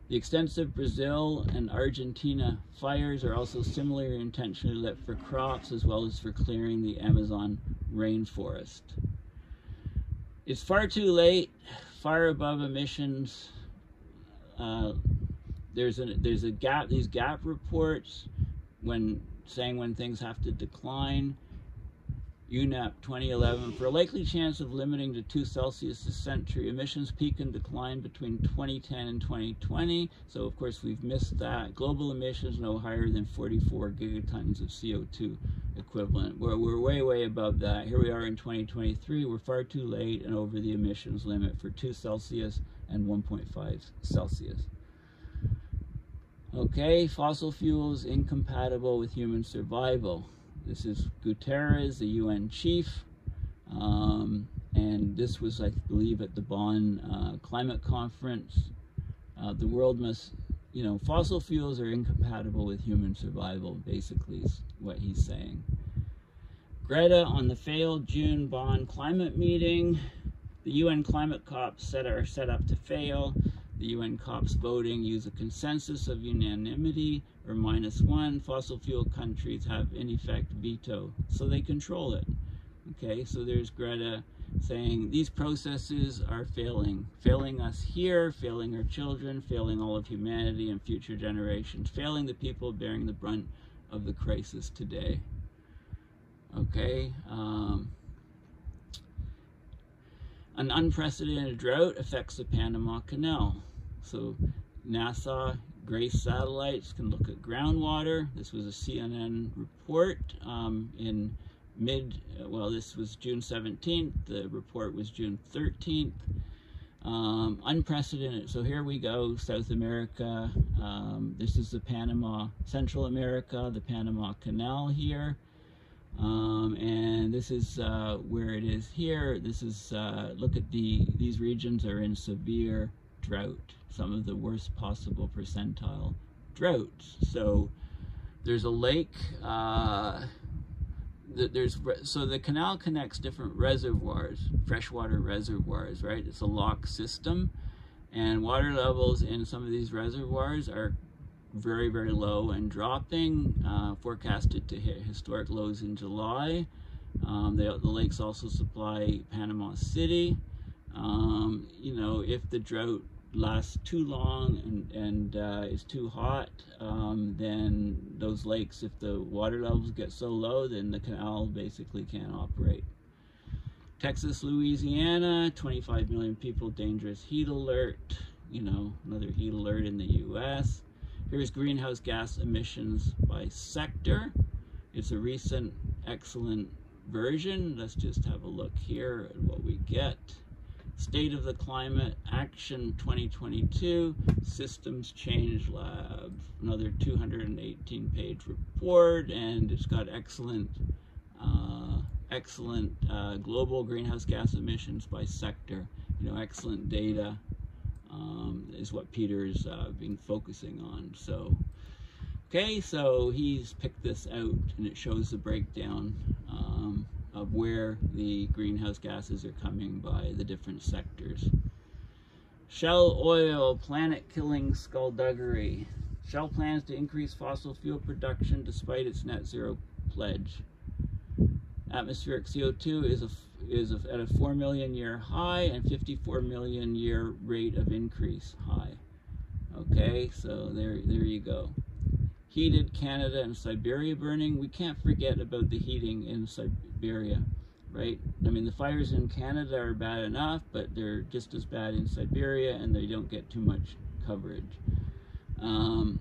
The extensive Brazil and Argentina fires are also similarly intentionally lit for crops as well as for clearing the Amazon rainforest. It's far too late, far above emissions. Uh, there's a there's a gap. These gap reports when saying when things have to decline. UNEP 2011, for a likely chance of limiting to 2 Celsius this century, emissions peak and decline between 2010 and 2020. So, of course, we've missed that. Global emissions no higher than 44 gigatons of CO2 equivalent. We're, we're way, way above that. Here we are in 2023. We're far too late and over the emissions limit for 2 Celsius and 1.5 Celsius. Okay, fossil fuels incompatible with human survival. This is Guterres, the UN chief, um, and this was, I believe, at the Bonn uh, Climate Conference. Uh, the world must, you know, fossil fuels are incompatible with human survival, basically, is what he's saying. Greta on the failed June Bonn climate meeting. The UN climate COPs set are set up to fail. The UN COPs voting use a consensus of unanimity or minus one. Fossil fuel countries have in effect veto, so they control it. Okay, so there's Greta saying these processes are failing, failing us here, failing our children, failing all of humanity and future generations, failing the people bearing the brunt of the crisis today. Okay. Um, an unprecedented drought affects the Panama Canal. So NASA GRACE satellites can look at groundwater. This was a CNN report um, in mid, well, this was June 17th. The report was June 13th. Um, unprecedented. So here we go, South America. Um, this is the Panama, Central America, the Panama Canal here. Um, and this is uh, where it is here. This is, uh, look at the, these regions are in severe drought, some of the worst possible percentile droughts. So there's a lake, uh, there's so the canal connects different reservoirs, freshwater reservoirs, right? It's a lock system, and water levels in some of these reservoirs are very, very low and dropping, uh, forecasted to hit historic lows in July. Um, they, the lakes also supply Panama City. Um, you know, if the drought lasts too long and, and uh, is too hot, um, then those lakes, if the water levels get so low, then the canal basically can't operate. Texas, Louisiana, 25 million people, dangerous heat alert. You know, another heat alert in the U.S. Here's greenhouse gas emissions by sector. It's a recent excellent version. Let's just have a look here at what we get. State of the Climate Action 2022 Systems Change Lab. Another 218 page report and it's got excellent uh, excellent uh, global greenhouse gas emissions by sector. You know, excellent data um, is what Peter's uh, been focusing on. So, okay, so he's picked this out and it shows the breakdown. Um, of where the greenhouse gases are coming by the different sectors. Shell oil, planet-killing skullduggery. Shell plans to increase fossil fuel production despite its net zero pledge. Atmospheric CO2 is, a, is a, at a 4 million year high and 54 million year rate of increase high. Okay, so there, there you go heated Canada and Siberia burning. We can't forget about the heating in Siberia, right? I mean, the fires in Canada are bad enough, but they're just as bad in Siberia and they don't get too much coverage. Um,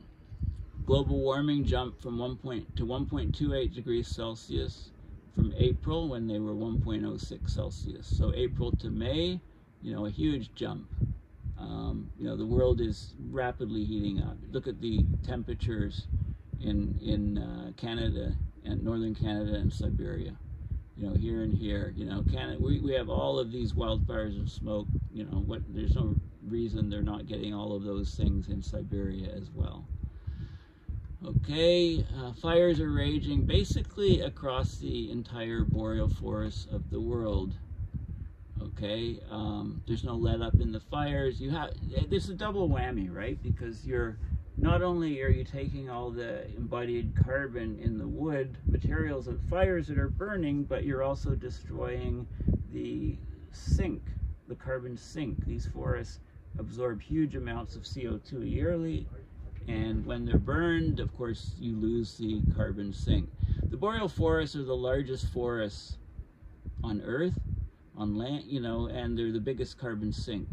global warming jumped from 1 point to 1.28 degrees Celsius from April when they were 1.06 Celsius. So April to May, you know, a huge jump. Um, you know, the world is rapidly heating up. Look at the temperatures in in uh, Canada and northern Canada and Siberia. You know, here and here. You know, Canada. We we have all of these wildfires and smoke. You know, what? There's no reason they're not getting all of those things in Siberia as well. Okay, uh, fires are raging basically across the entire boreal forest of the world. Okay, um, there's no let up in the fires. You have there's a double whammy, right? Because you're not only are you taking all the embodied carbon in the wood materials of fires that are burning, but you're also destroying the sink, the carbon sink. These forests absorb huge amounts of CO2 yearly, and when they're burned, of course, you lose the carbon sink. The boreal forests are the largest forests on Earth, on land, you know, and they're the biggest carbon sink.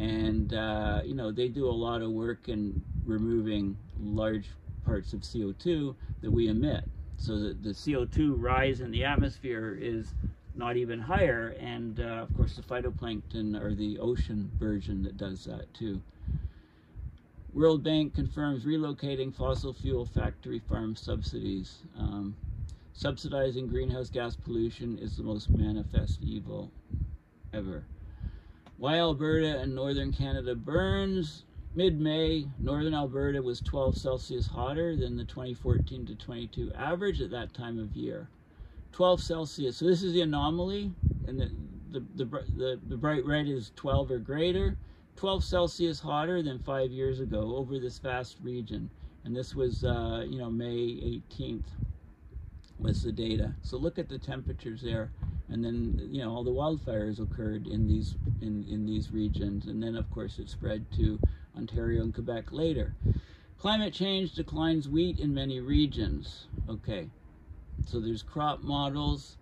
And, uh, you know, they do a lot of work in removing large parts of CO2 that we emit. So that the CO2 rise in the atmosphere is not even higher. And, uh, of course, the phytoplankton or the ocean version that does that too. World Bank confirms relocating fossil fuel factory farm subsidies. Um, subsidizing greenhouse gas pollution is the most manifest evil ever. Why Alberta and northern Canada burns. Mid-May, northern Alberta was 12 Celsius hotter than the 2014 to 22 average at that time of year. 12 Celsius. So this is the anomaly, and the, the, the, the, the bright red is 12 or greater. 12 Celsius hotter than five years ago over this vast region. And this was, uh, you know, May 18th was the data. So look at the temperatures there and then you know all the wildfires occurred in these in in these regions. And then of course it spread to Ontario and Quebec later. Climate change declines wheat in many regions. Okay. So there's crop models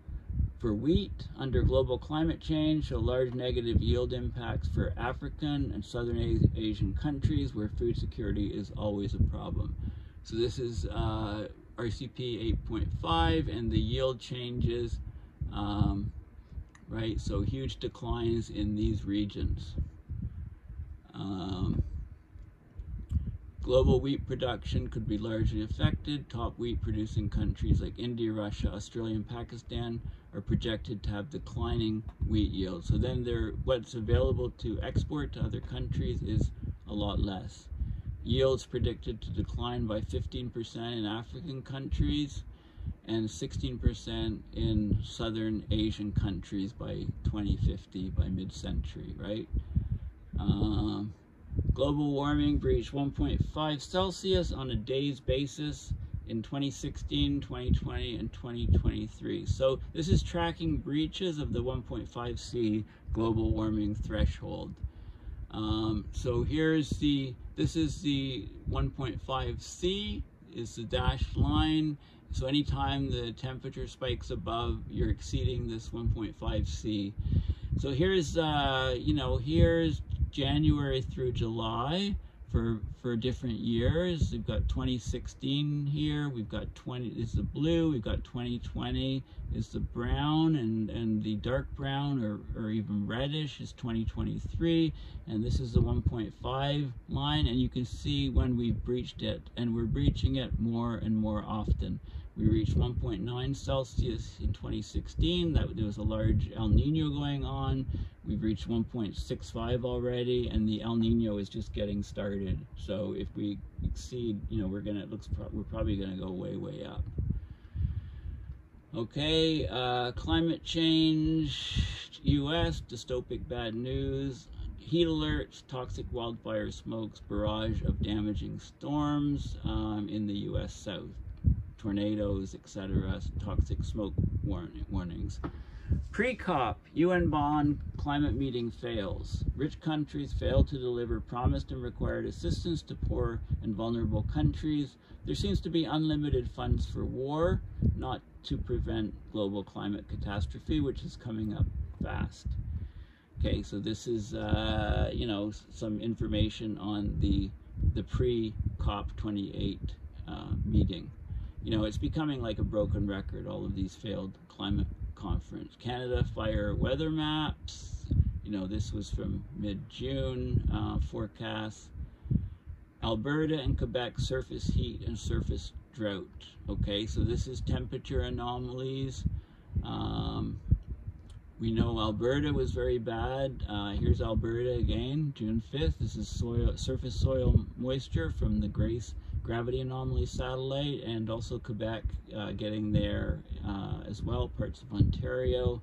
for wheat under global climate change show large negative yield impacts for African and Southern Asian countries where food security is always a problem. So this is uh, RCP 8.5 and the yield changes um, right? So huge declines in these regions. Um, global wheat production could be largely affected. Top wheat producing countries like India, Russia, Australia, and Pakistan are projected to have declining wheat yields. So then what's available to export to other countries is a lot less. Yields predicted to decline by 15% in African countries, and 16% in southern Asian countries by 2050, by mid-century, right? Um, global warming breached 1.5 Celsius on a day's basis in 2016, 2020, and 2023. So this is tracking breaches of the 1.5 C global warming threshold. Um, so here's the, this is the 1.5 C, is the dashed line, so anytime the temperature spikes above, you're exceeding this 1.5 C. So here's, uh, you know, here's January through July for for different years. We've got 2016 here. We've got 20 is the blue. We've got 2020 is the brown, and and the dark brown or or even reddish is 2023. And this is the 1.5 line, and you can see when we've breached it, and we're breaching it more and more often. We reached 1.9 Celsius in 2016. That there was a large El Nino going on. We've reached 1.65 already, and the El Nino is just getting started. So if we exceed, you know, we're gonna it looks pro we're probably gonna go way way up. Okay, uh, climate change, U.S. dystopic bad news. Heat alerts, toxic wildfire smokes, barrage of damaging storms um, in the U.S. South tornadoes, etc., toxic smoke warning, warnings. Pre-COP, UN Bonn climate meeting fails. Rich countries fail to deliver promised and required assistance to poor and vulnerable countries. There seems to be unlimited funds for war, not to prevent global climate catastrophe, which is coming up fast. Okay, so this is, uh, you know, some information on the, the pre-COP28 uh, meeting you know, it's becoming like a broken record, all of these failed climate conference. Canada fire weather maps, you know, this was from mid-June uh, forecast. Alberta and Quebec surface heat and surface drought. Okay, so this is temperature anomalies. Um, we know Alberta was very bad. Uh, here's Alberta again, June 5th. This is soil, surface soil moisture from the GRACE gravity anomaly satellite and also Quebec uh, getting there uh, as well, parts of Ontario.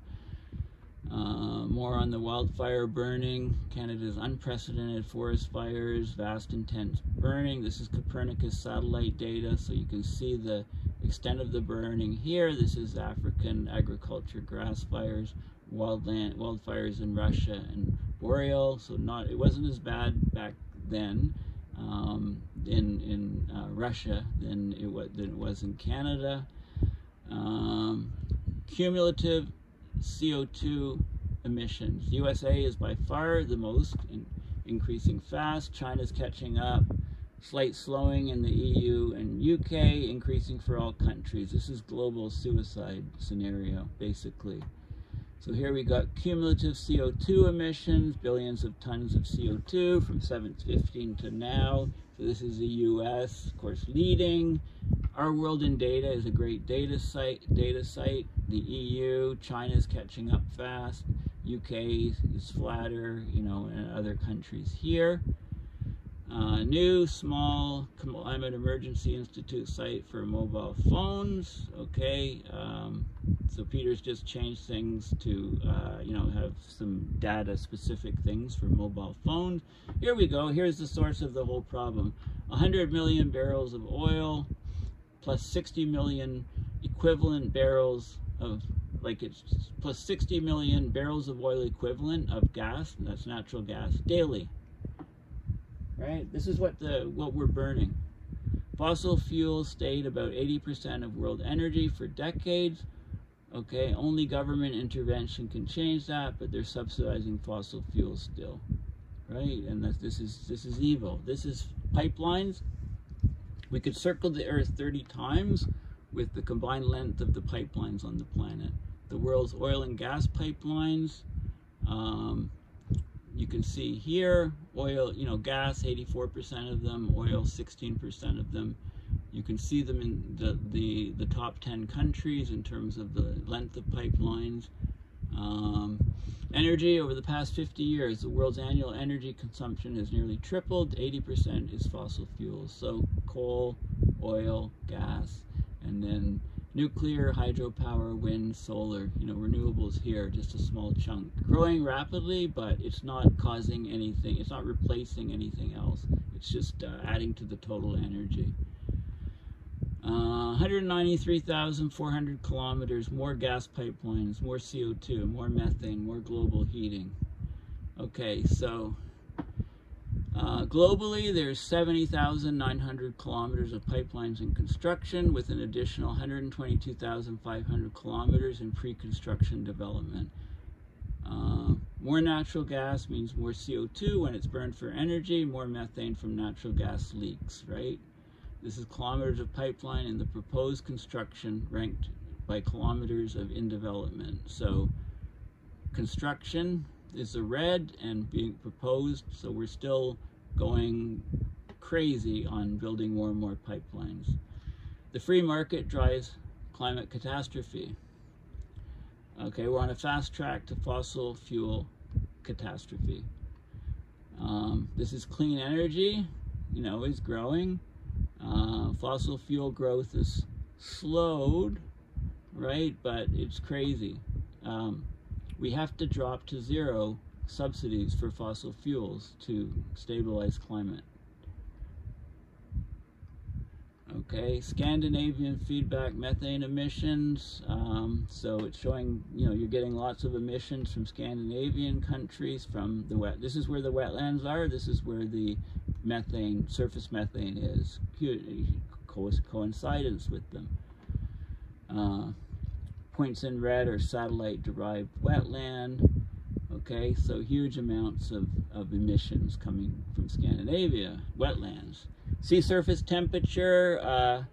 Uh, more on the wildfire burning, Canada's unprecedented forest fires, vast intense burning. This is Copernicus satellite data, so you can see the extent of the burning here. This is African agriculture grass fires, wildland wildfires in Russia and boreal. So not it wasn't as bad back then um, in in uh, Russia than it was than it was in Canada. Um, cumulative CO2 emissions. USA is by far the most in, increasing fast. China's catching up. Slight slowing in the EU and UK, increasing for all countries. This is global suicide scenario, basically. So here we got cumulative CO2 emissions, billions of tons of CO2 from 715 to now. So this is the US, of course, leading. Our World in Data is a great data site. Data site. The EU, China is catching up fast. UK is flatter, you know, and other countries here. Uh, new small climate emergency institute site for mobile phones. Okay, um, so Peter's just changed things to uh, you know have some data specific things for mobile phones. Here we go. Here's the source of the whole problem: 100 million barrels of oil plus 60 million equivalent barrels of like it's plus 60 million barrels of oil equivalent of gas. That's natural gas daily right? This is what the what we're burning. Fossil fuels stayed about 80% of world energy for decades. Okay, only government intervention can change that, but they're subsidizing fossil fuels still, right? And that this is this is evil. This is pipelines. We could circle the Earth 30 times with the combined length of the pipelines on the planet. The world's oil and gas pipelines, um, you can see here, oil, you know, gas, 84% of them, oil, 16% of them. You can see them in the, the, the top 10 countries in terms of the length of pipelines. Um, energy, over the past 50 years, the world's annual energy consumption has nearly tripled. 80% is fossil fuels, so coal, oil, gas, and then nuclear, hydropower, wind, solar, you know, renewables here, just a small chunk. Growing rapidly, but it's not causing anything, it's not replacing anything else. It's just uh, adding to the total energy. Uh, 193,400 kilometers, more gas pipelines, more CO2, more methane, more global heating. Okay, so uh, globally, there's 70,900 kilometers of pipelines in construction with an additional 122,500 kilometers in pre-construction development. Uh, More natural gas means more CO2 when it's burned for energy, more methane from natural gas leaks, right? This is kilometers of pipeline in the proposed construction ranked by kilometers of in development. So construction is the red and being proposed, so we're still going crazy on building more and more pipelines. The free market drives climate catastrophe. Okay, we're on a fast track to fossil fuel catastrophe. Um, this is clean energy, you know, is growing. Uh, fossil fuel growth is slowed, right? But it's crazy. Um, we have to drop to zero subsidies for fossil fuels to stabilize climate. Okay, Scandinavian feedback methane emissions. Um, so it's showing, you know, you're getting lots of emissions from Scandinavian countries from the wet. This is where the wetlands are. This is where the methane, surface methane is. Co coincidence with them. Uh, points in red are satellite derived wetland. Okay, so huge amounts of, of emissions coming from Scandinavia, wetlands. Sea surface temperature, uh,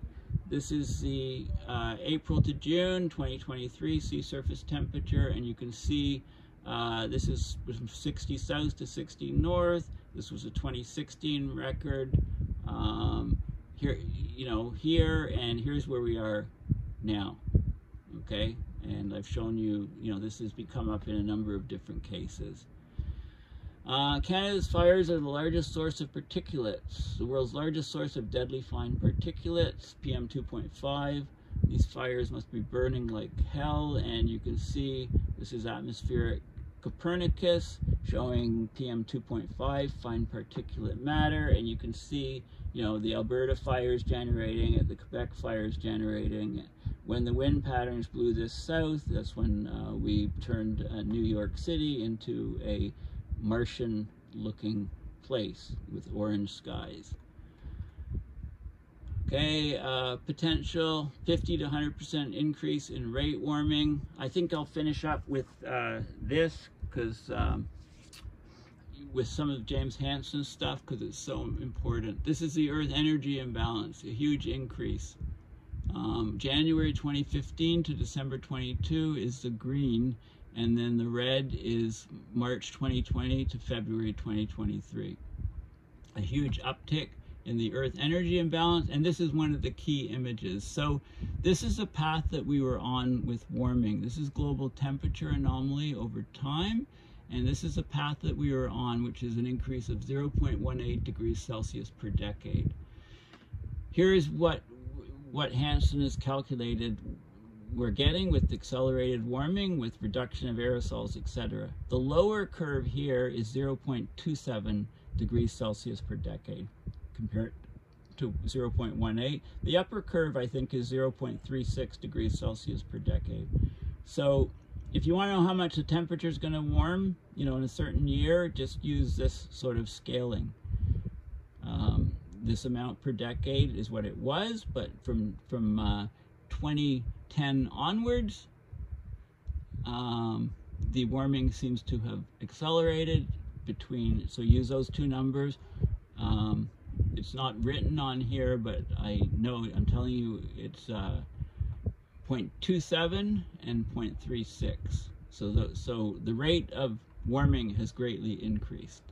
this is the uh, April to June 2023 sea surface temperature, and you can see uh, this is from 60 south to 60 north. This was a 2016 record. Um, here, you know, here and here's where we are now. Okay, and I've shown you, you know, this has become up in a number of different cases. Uh, Canada's fires are the largest source of particulates, the world's largest source of deadly fine particulates, PM 2.5. These fires must be burning like hell, and you can see this is atmospheric Copernicus showing PM 2.5, fine particulate matter, and you can see, you know, the Alberta fires generating it, the Quebec fires generating When the wind patterns blew this south, that's when uh, we turned uh, New York City into a Martian looking place with orange skies. Okay, uh, potential 50 to 100% increase in rate warming. I think I'll finish up with uh, this because um, with some of James Hansen's stuff because it's so important. This is the Earth energy imbalance, a huge increase. Um, January 2015 to December 22 is the green and then the red is March 2020 to February 2023. A huge uptick in the Earth energy imbalance, and this is one of the key images. So this is a path that we were on with warming. This is global temperature anomaly over time, and this is a path that we are on, which is an increase of 0.18 degrees Celsius per decade. Here is what, what Hansen has calculated we're getting with accelerated warming, with reduction of aerosols, etc. The lower curve here is 0.27 degrees Celsius per decade compared to 0.18. The upper curve, I think, is 0.36 degrees Celsius per decade. So if you want to know how much the temperature is going to warm, you know, in a certain year, just use this sort of scaling. Um, this amount per decade is what it was, but from, from uh, 2010 onwards, um, the warming seems to have accelerated between, so use those two numbers. Um, it's not written on here, but I know, I'm telling you, it's uh, 0.27 and 0.36. So the, so the rate of warming has greatly increased.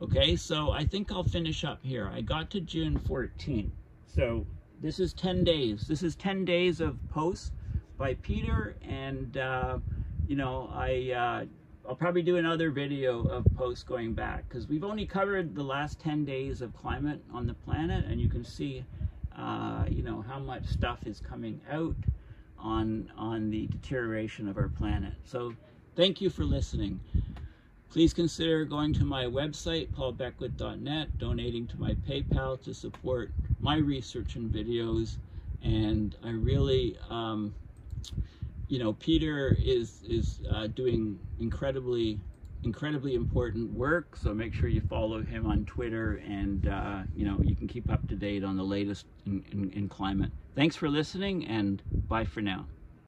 Okay, so I think I'll finish up here. I got to June 14th. So this is 10 days. This is 10 days of posts by Peter and uh, you know, I, uh, I'll probably do another video of posts going back because we've only covered the last 10 days of climate on the planet and you can see, uh, you know, how much stuff is coming out on, on the deterioration of our planet. So thank you for listening. Please consider going to my website, paulbeckwith.net, donating to my PayPal to support my research and videos. And I really, um, you know, Peter is, is uh, doing incredibly, incredibly important work. So make sure you follow him on Twitter and, uh, you know, you can keep up to date on the latest in, in, in climate. Thanks for listening and bye for now.